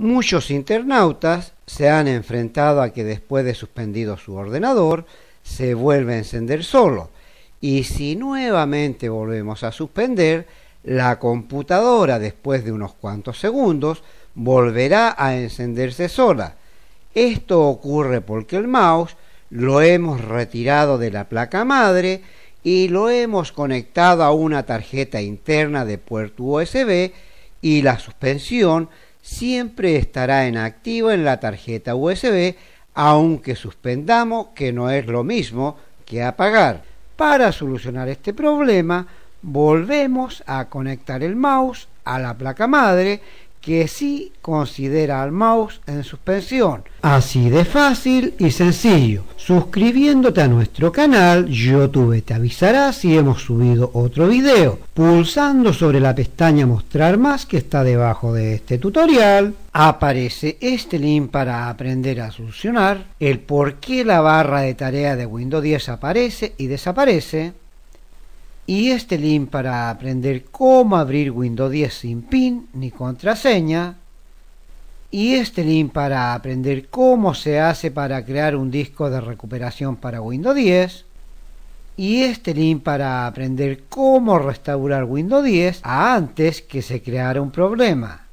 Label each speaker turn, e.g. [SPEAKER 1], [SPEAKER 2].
[SPEAKER 1] Muchos internautas se han enfrentado a que después de suspendido su ordenador se vuelve a encender solo y si nuevamente volvemos a suspender, la computadora después de unos cuantos segundos volverá a encenderse sola. Esto ocurre porque el mouse lo hemos retirado de la placa madre y lo hemos conectado a una tarjeta interna de puerto USB y la suspensión siempre estará en activo en la tarjeta USB aunque suspendamos que no es lo mismo que apagar. Para solucionar este problema volvemos a conectar el mouse a la placa madre que sí considera al mouse en suspensión. Así de fácil y sencillo. Suscribiéndote a nuestro canal, YouTube te avisará si hemos subido otro video. Pulsando sobre la pestaña Mostrar más que está debajo de este tutorial, aparece este link para aprender a solucionar el por qué la barra de tarea de Windows 10 aparece y desaparece y este link para aprender cómo abrir Windows 10 sin PIN ni contraseña y este link para aprender cómo se hace para crear un disco de recuperación para Windows 10 y este link para aprender cómo restaurar Windows 10 a antes que se creara un problema.